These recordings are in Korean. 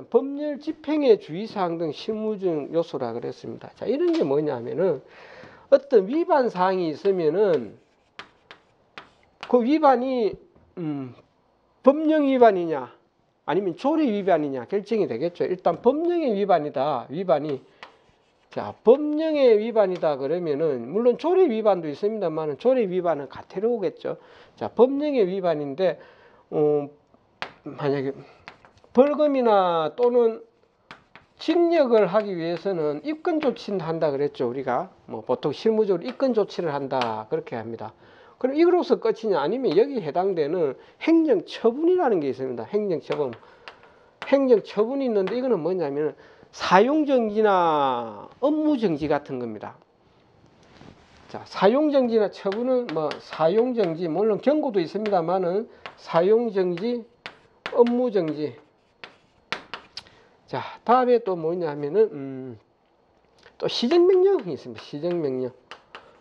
뭐냐면 법률 집행의 주의사항 등 실무적 요소라 그랬습니다. 자, 이런 게 뭐냐면은 어떤 위반 사항이 있으면은 그 위반이 음, 법령 위반이냐 아니면 조례 위반이냐 결정이 되겠죠. 일단 법령의 위반이다. 위반이 자 법령의 위반이다 그러면은 물론 조례 위반도 있습니다만 조례 위반은 가태로우겠죠. 자 법령의 위반인데 어, 만약에 벌금이나 또는 징역을 하기 위해서는 입건 조치를 한다 그랬죠 우리가. 뭐 보통 실무적으로 입건 조치를 한다 그렇게 합니다. 그럼 이거로서 끝이냐? 아니면 여기 해당되는 행정 처분이라는 게 있습니다. 행정 처분. 행정 처분이 있는데 이거는 뭐냐면 사용 정지나 업무 정지 같은 겁니다. 자 사용 정지나 처분은 뭐 사용 정지 물론 경고도 있습니다만은 사용 정지 업무 정지 자, 다음에 또 뭐냐면은 음, 또 시정명령이 있습니다. 시정명령.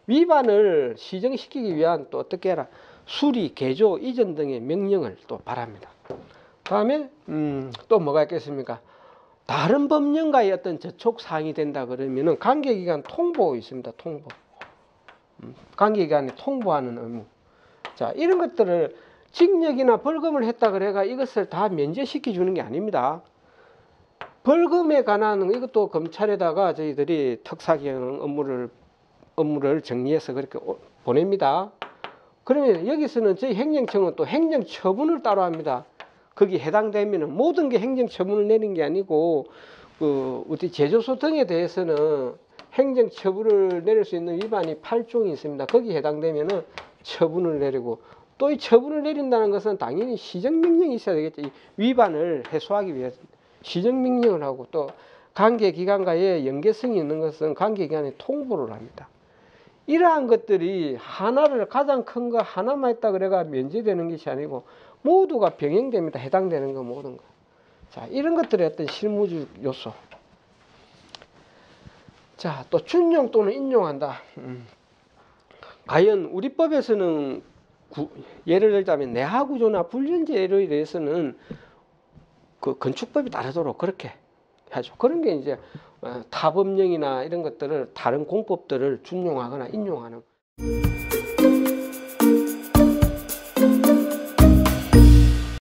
위반을 시정시키기 위한 또 어떻게 해라 수리, 개조, 이전 등의 명령을 또 바랍니다. 다음에 음, 또 뭐가 있겠습니까? 다른 법령과의 어떤 저촉 사항이 된다 그러면은 관계기관 통보 있습니다. 통보. 음, 관계기관에 통보하는 의무. 자, 이런 것들을 징역이나 벌금을 했다 그래가 이것을 다 면제시켜 주는 게 아닙니다. 벌금에 관한 이것도 검찰에다가 저희들이 특사경 업무를 업무를 정리해서 그렇게 보냅니다. 그러면 여기서는 저희 행정청은 또 행정처분을 따로 합니다. 거기 해당되면 모든 게 행정처분을 내는 게 아니고 그 어디 제조소 등에 대해서는 행정처분을 내릴 수 있는 위반이 8종이 있습니다. 거기 해당되면은 처분을 내리고 또 이 처분을 내린다는 것은 당연히 시정명령이 있어야 되겠죠. 이 위반을 해소하기 위해서. 시정 명령을 하고 또 관계 기관과의 연계성이 있는 것은 관계 기관에 통보를 합니다. 이러한 것들이 하나를 가장 큰 거 하나만 있다 그래가 면제되는 것이 아니고 모두가 병행됩니다. 해당되는 거 모든 거. 자, 이런 것들의 어떤 실무적 요소. 자, 또 준용 또는 인용한다. 음. 과연 우리 법에서는 구, 예를 들자면 내하구조나 불륜죄에 대해서는 그 건축법이 다르도록 그렇게 하죠. 그런 게 이제 어, 타법령이나 이런 것들을 다른 공법들을 준용하거나 인용하는